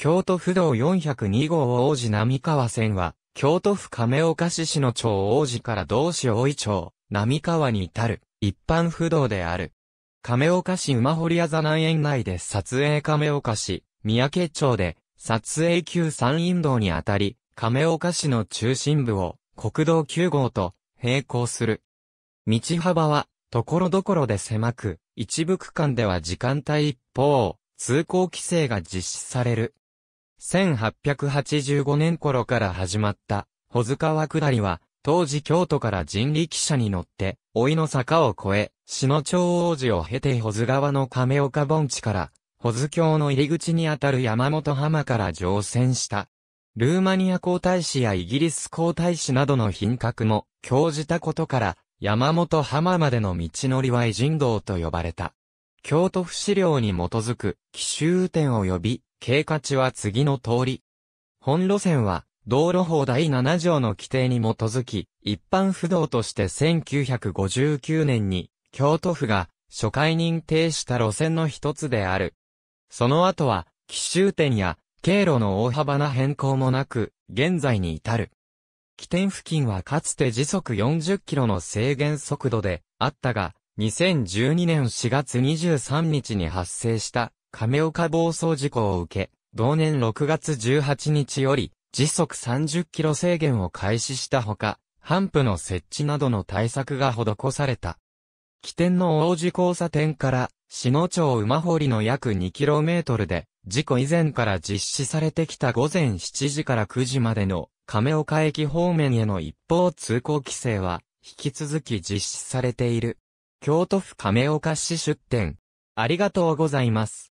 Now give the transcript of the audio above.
京都府道402号王子並川線は、京都府亀岡市市の町王子から同市大井町、並川に至る、一般不動である。亀岡市馬堀あざ南園内で撮影亀岡市、三宅町で、撮影旧山陰道にあたり、亀岡市の中心部を、国道9号と、並行する。道幅は、ところどころで狭く、一部区間では時間帯一方、通行規制が実施される。1885年頃から始まった、保津川下りは、当時京都から人力車に乗って、老いの坂を越え、篠町王子を経て保津川の亀岡盆地から、保津峡の入り口にあたる山本浜から乗船した。ルーマニア皇太子やイギリス皇太子などの品格も、興じたことから、山本浜までの道のりは偉人道と呼ばれた。京都府資料に基づく、奇襲点及び、経過値は次の通り。本路線は、道路法第7条の規定に基づき、一般不動として1959年に、京都府が、初回認定した路線の一つである。その後は、奇襲点や、経路の大幅な変更もなく、現在に至る。起点付近はかつて時速40キロの制限速度であったが、2012年4月23日に発生した亀岡暴走事故を受け、同年6月18日より時速30キロ制限を開始したほか、ハンプの設置などの対策が施された。起点の王子交差点から、篠町馬堀の約 2km で、事故以前から実施されてきた午前7時から9時までの亀岡駅方面への一方通行規制は、引き続き実施されている。京都府亀岡市出店。ありがとうございます。